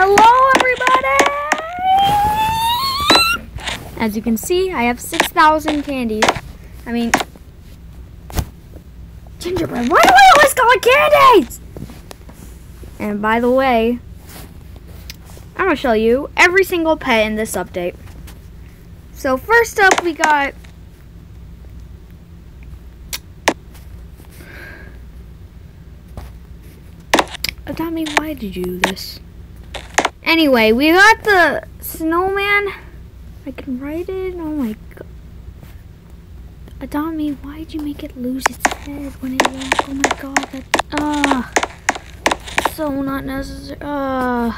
Hello, everybody! As you can see, I have 6,000 candies. I mean, gingerbread. Why do I always call it candies? And by the way, I'm to show you every single pet in this update. So first up, we got Tommy, why did you do this? Anyway, we got the snowman. I can write it. Oh my god. Adopt Me, why did you make it lose its head when it walked? Oh my god, that uh, so not necessary. Uh.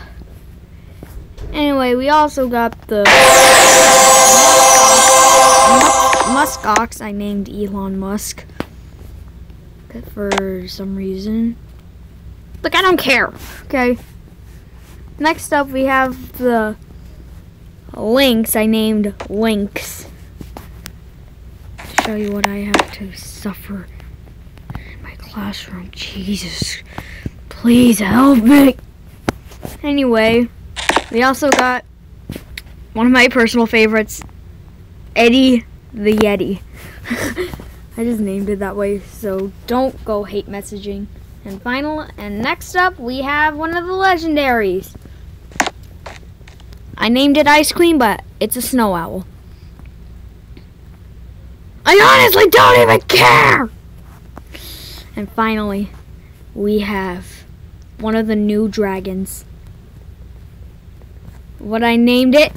Anyway, we also got the Musk Ox I named Elon Musk for some reason. Look, I don't care. Okay. Next up, we have the lynx. I named links. To show you what I have to suffer in my classroom. Jesus. Please help me. Anyway, we also got one of my personal favorites, Eddie the Yeti. I just named it that way, so don't go hate messaging. And final, and next up, we have one of the legendaries. I named it Ice Cream, but it's a snow owl. I honestly don't even care! And finally, we have one of the new dragons. What I named it?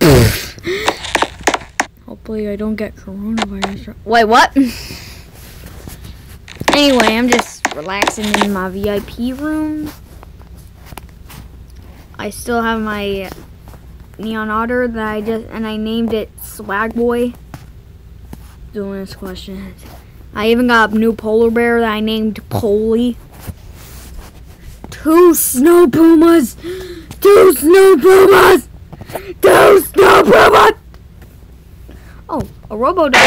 Hopefully I don't get coronavirus. Wait, what? anyway, I'm just relaxing in my VIP room. I still have my neon otter that I just and I named it Swag Boy. Don't ask questions. I even got a new polar bear that I named Polly. Two snow pumas! Two snow pumas! Two snow pumas! Oh, a robo dog.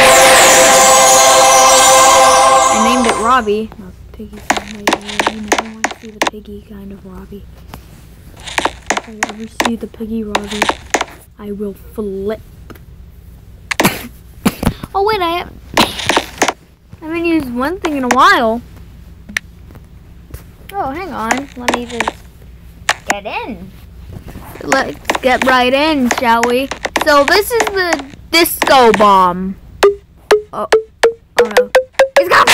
I named it Robbie. Piggy kind never want to see the piggy kind of Robbie. If I ever see the piggy Robbie, I will flip. oh wait, I have I haven't used one thing in a while. Oh, hang on. Let me just get in. Let's get right in, shall we? So this is the disco bomb. Oh, oh no. He's got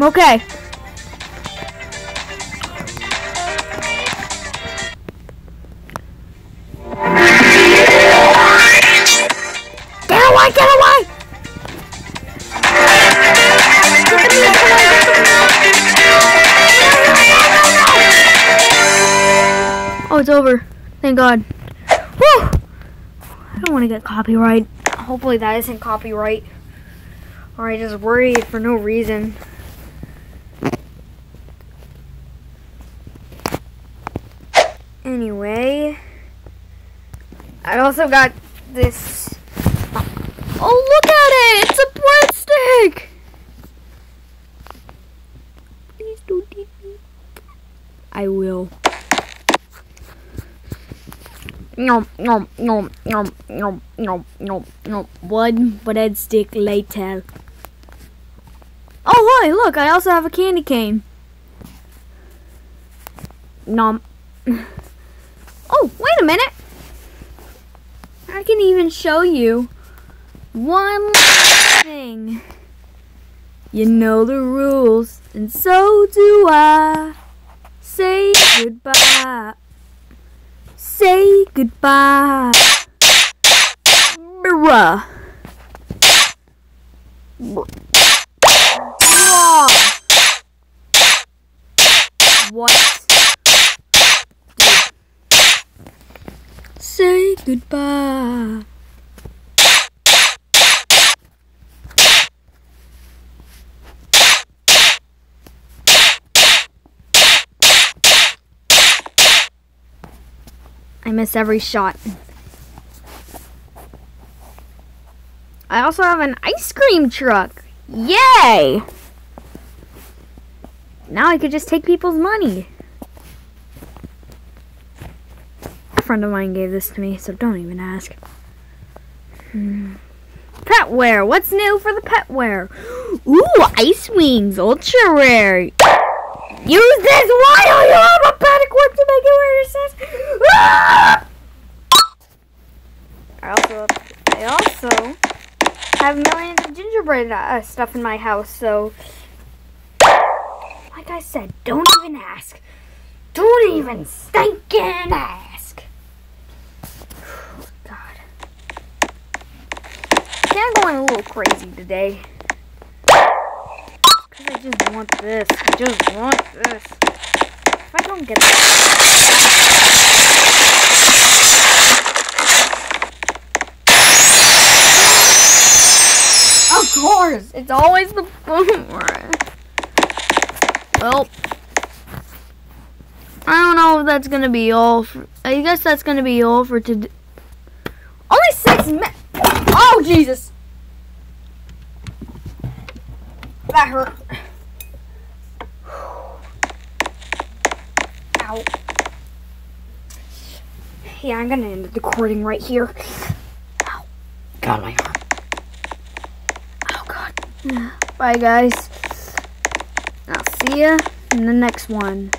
Okay. Get away, get away! Oh, it's over. Thank God. Whew! I don't want to get copyright. Hopefully that isn't copyright. Or I just worried for no reason. Anyway. I also got this. Oh, look at it! It's a breadstick! Please don't eat me. I will. No, no, no, no, no, no, no, no. One breadstick later. Oh, hey, look, I also have a candy cane. Nom. Oh, wait a minute. I can even show you one thing. You know the rules, and so do I. Say goodbye say goodbye. Bruh. What? Say goodbye. I miss every shot. I also have an ice cream truck. Yay! Now I could just take people's money. A friend of mine gave this to me, so don't even ask. Hmm. Pet Wear. What's new for the Pet Wear? Ooh, ice wings, ultra rare. Use this while you have a panic whip to make it where it says. Ah! I also, I also have millions of gingerbread uh, stuff in my house, so like I said, don't even ask. Don't even stinking ask. God. I'm going a little crazy today. Because I just want this. I just want this. If I don't get this. Of course! It's always the Well, I don't know if that's gonna be all. For, I guess that's gonna be all for today. Only six minutes. Oh Jesus! That hurt. Ow. Yeah, I'm gonna end the recording right here. Ow. God, my arm. Oh God. Bye, guys. I'll see ya in the next one.